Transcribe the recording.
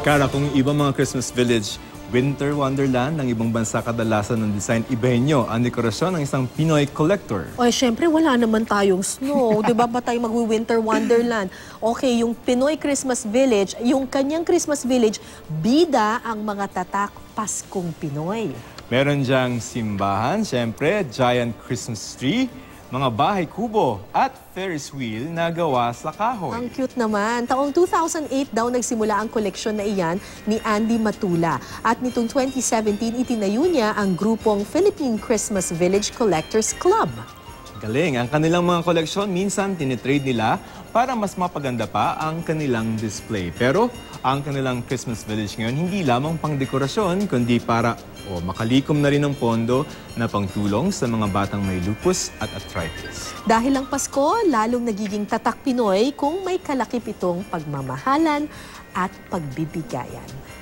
Kara, kung ibang mga Christmas village, winter wonderland ng ibang bansa kadalasan ng design, ibahin nyo ang dekorasyon ng isang Pinoy collector. Ay, syempre, wala naman tayong snow. Di ba ba tayo mag-winter wonderland? Okay, yung Pinoy Christmas Village, yung kanyang Christmas Village, bida ang mga tatak Paskong Pinoy. Meron diyang simbahan, syempre, giant Christmas tree, mga bahay kubo, at Ferris wheel na gawa sa kahoy. Ang cute naman. Taong 2008 daw nagsimula ang koleksyon na iyan ni Andy Matula. At nitong 2017, itinayo niya ang grupong Philippine Christmas Village Collectors Club. Galing. Ang kanilang mga koleksyon, minsan tinitrade nila para mas mapaganda pa ang kanilang display. Pero ang kanilang Christmas Village ngayon, hindi lamang pang dekorasyon, kundi para o makalikom na rin ng pondo na pangtulong sa mga batang may lupus at arthritis. Dahil ang Pasko, lalong nagiging tatak Pinoy kung may kalakip itong pagmamahalan at pagbibigayan.